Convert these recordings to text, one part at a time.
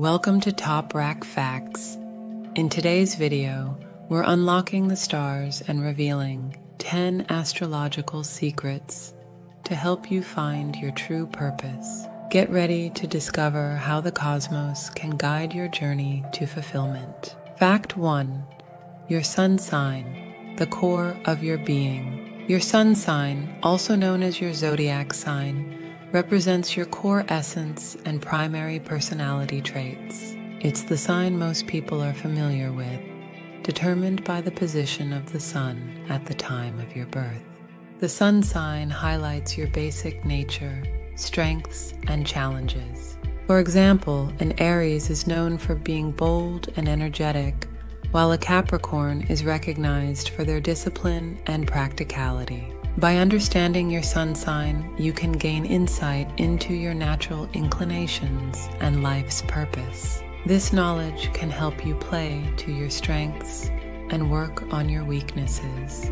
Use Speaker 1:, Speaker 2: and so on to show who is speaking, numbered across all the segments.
Speaker 1: Welcome to Top Rack Facts. In today's video, we're unlocking the stars and revealing 10 astrological secrets to help you find your true purpose. Get ready to discover how the cosmos can guide your journey to fulfillment. Fact 1 Your Sun Sign, the core of your being. Your Sun Sign, also known as your zodiac sign, represents your core essence and primary personality traits. It's the sign most people are familiar with, determined by the position of the sun at the time of your birth. The sun sign highlights your basic nature, strengths, and challenges. For example, an Aries is known for being bold and energetic, while a Capricorn is recognized for their discipline and practicality. By understanding your sun sign, you can gain insight into your natural inclinations and life's purpose. This knowledge can help you play to your strengths and work on your weaknesses,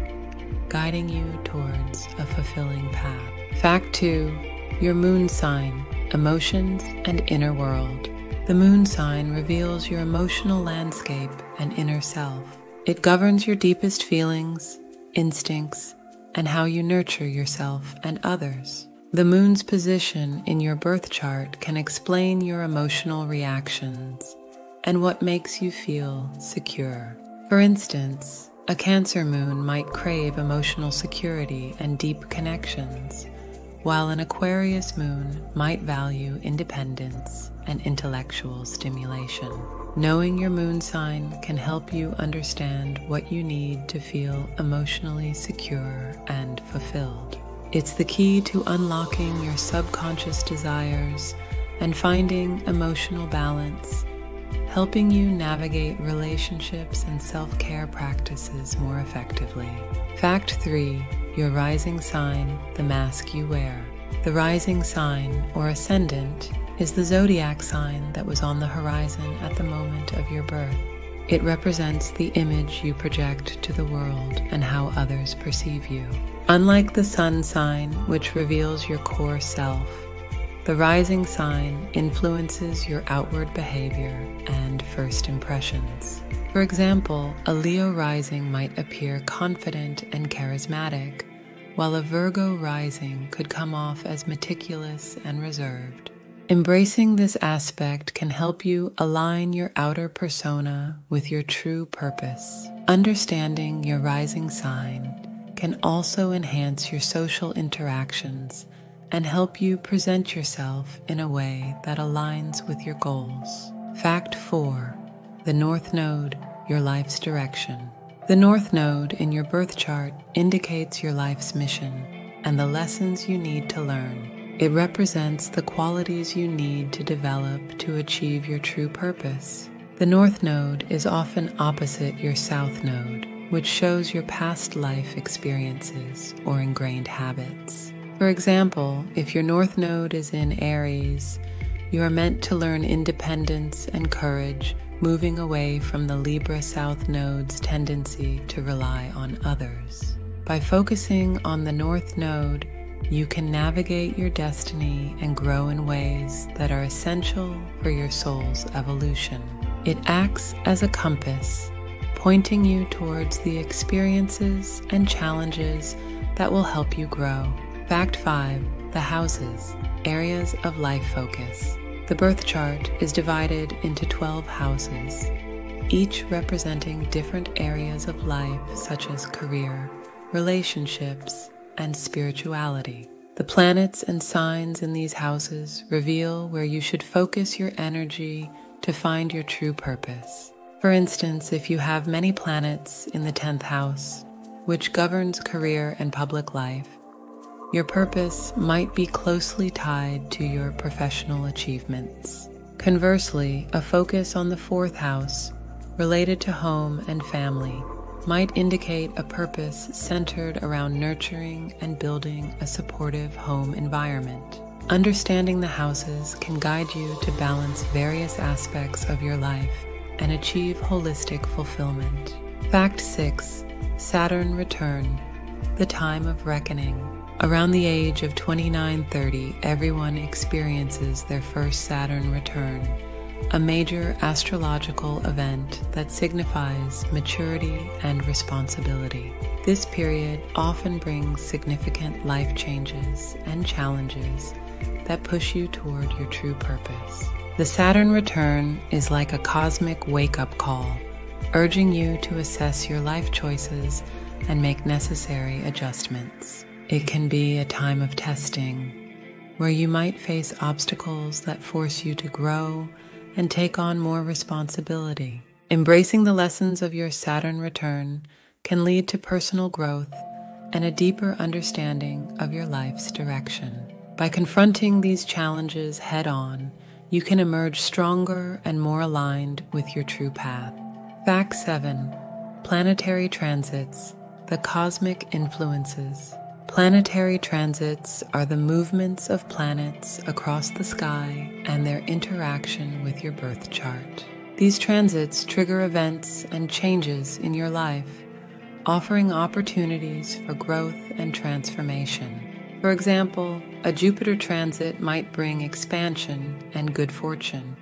Speaker 1: guiding you towards a fulfilling path. Fact 2 Your moon sign, emotions and inner world. The moon sign reveals your emotional landscape and inner self. It governs your deepest feelings, instincts, and how you nurture yourself and others. The moon's position in your birth chart can explain your emotional reactions and what makes you feel secure. For instance, a Cancer moon might crave emotional security and deep connections, while an Aquarius moon might value independence and intellectual stimulation. Knowing your moon sign can help you understand what you need to feel emotionally secure and fulfilled. It's the key to unlocking your subconscious desires and finding emotional balance, helping you navigate relationships and self care practices more effectively. Fact 3 Your rising sign, the mask you wear. The rising sign, or ascendant, is the zodiac sign that was on the horizon at the moment of your birth. It represents the image you project to the world and how others perceive you. Unlike the sun sign, which reveals your core self, the rising sign influences your outward behavior and first impressions. For example, a Leo rising might appear confident and charismatic, while a Virgo rising could come off as meticulous and reserved. Embracing this aspect can help you align your outer persona with your true purpose. Understanding your rising sign can also enhance your social interactions and help you present yourself in a way that aligns with your goals. Fact 4 The North Node, your life's direction. The North Node in your birth chart indicates your life's mission and the lessons you need to learn. It represents the qualities you need to develop to achieve your true purpose. The North Node is often opposite your South Node, which shows your past life experiences or ingrained habits. For example, if your North Node is in Aries, you are meant to learn independence and courage, moving away from the Libra South Node's tendency to rely on others. By focusing on the North Node, you can navigate your destiny and grow in ways that are essential for your soul's evolution. It acts as a compass, pointing you towards the experiences and challenges that will help you grow. Fact 5 The Houses, Areas of Life Focus. The birth chart is divided into 12 houses, each representing different areas of life such as career, relationships, and spirituality. The planets and signs in these houses reveal where you should focus your energy to find your true purpose. For instance, if you have many planets in the 10th house, which governs career and public life, your purpose might be closely tied to your professional achievements. Conversely, a focus on the fourth house, related to home and family, might indicate a purpose centered around nurturing and building a supportive home environment. Understanding the houses can guide you to balance various aspects of your life and achieve holistic fulfillment. Fact 6 Saturn Return, the time of reckoning. Around the age of 2930, everyone experiences their first Saturn return, a major astrological event that signifies maturity and responsibility. This period often brings significant life changes and challenges that push you toward your true purpose. The Saturn return is like a cosmic wake up call, urging you to assess your life choices and make necessary adjustments. It can be a time of testing where you might face obstacles that force you to grow and take on more responsibility. Embracing the lessons of your Saturn return can lead to personal growth and a deeper understanding of your life's direction. By confronting these challenges head on, you can emerge stronger and more aligned with your true path. Fact 7 Planetary Transits, the Cosmic Influences. Planetary transits are the movements of planets across the sky and their interaction with your birth chart. These transits trigger events and changes in your life, offering opportunities for growth and transformation. For example, a Jupiter transit might bring expansion and good fortune,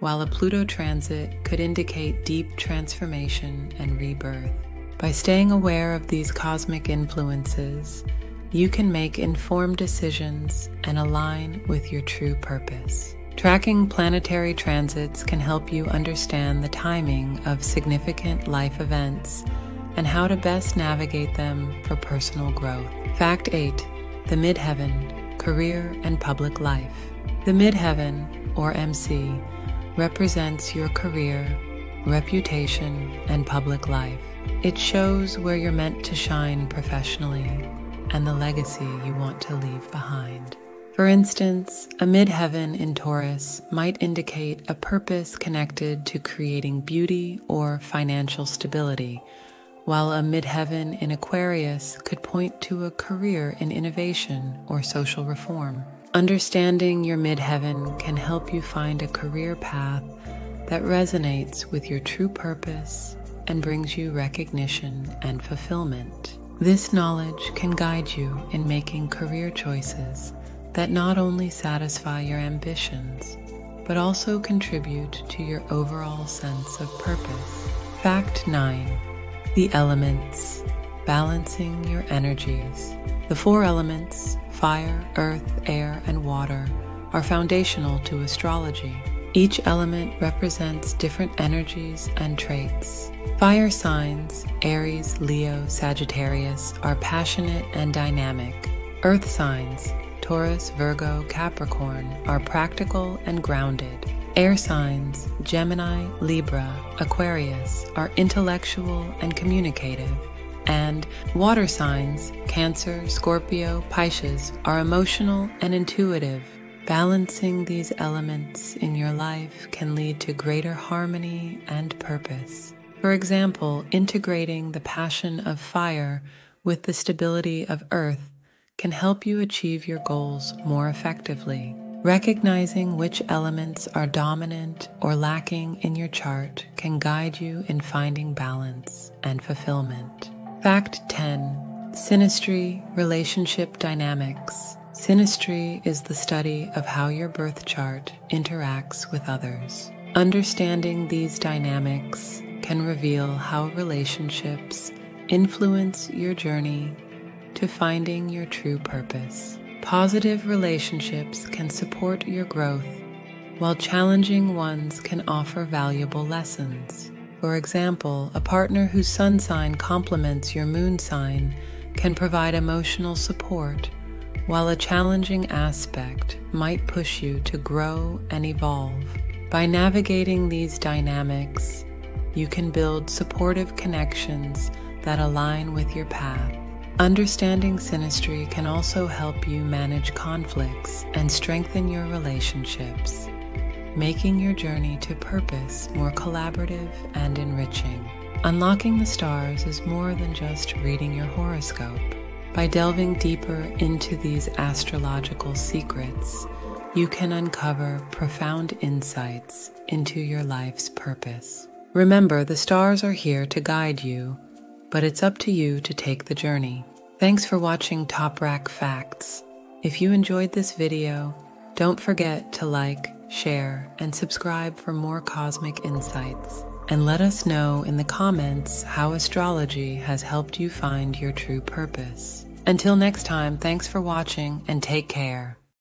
Speaker 1: while a Pluto transit could indicate deep transformation and rebirth. By staying aware of these cosmic influences, you can make informed decisions and align with your true purpose. Tracking planetary transits can help you understand the timing of significant life events and how to best navigate them for personal growth. Fact 8 The Midheaven Career and Public Life. The Midheaven, or MC, represents your career, reputation, and public life. It shows where you're meant to shine professionally and the legacy you want to leave behind. For instance, a midheaven in Taurus might indicate a purpose connected to creating beauty or financial stability, while a midheaven in Aquarius could point to a career in innovation or social reform. Understanding your midheaven can help you find a career path that resonates with your true purpose and brings you recognition and fulfillment. This knowledge can guide you in making career choices that not only satisfy your ambitions, but also contribute to your overall sense of purpose. Fact 9 The Elements Balancing Your Energies. The four elements fire, earth, air, and water are foundational to astrology. Each element represents different energies and traits. Fire signs, Aries, Leo, Sagittarius, are passionate and dynamic. Earth signs, Taurus, Virgo, Capricorn, are practical and grounded. Air signs, Gemini, Libra, Aquarius, are intellectual and communicative. And water signs, Cancer, Scorpio, Pisces, are emotional and intuitive. Balancing these elements in your life can lead to greater harmony and purpose. For example, integrating the passion of fire with the stability of earth can help you achieve your goals more effectively. Recognizing which elements are dominant or lacking in your chart can guide you in finding balance and fulfillment. Fact 10 Synastry Relationship Dynamics. Synastry is the study of how your birth chart interacts with others. Understanding these dynamics can reveal how relationships influence your journey to finding your true purpose. Positive relationships can support your growth, while challenging ones can offer valuable lessons. For example, a partner whose sun sign complements your moon sign can provide emotional support, while a challenging aspect might push you to grow and evolve. By navigating these dynamics, you can build supportive connections that align with your path. Understanding synastry can also help you manage conflicts and strengthen your relationships, making your journey to purpose more collaborative and enriching. Unlocking the stars is more than just reading your horoscope. By delving deeper into these astrological secrets, you can uncover profound insights into your life's purpose. Remember, the stars are here to guide you, but it's up to you to take the journey. Thanks for watching Top Rack Facts. If you enjoyed this video, don't forget to like, share, and subscribe for more cosmic insights. And let us know in the comments how astrology has helped you find your true purpose. Until next time, thanks for watching and take care.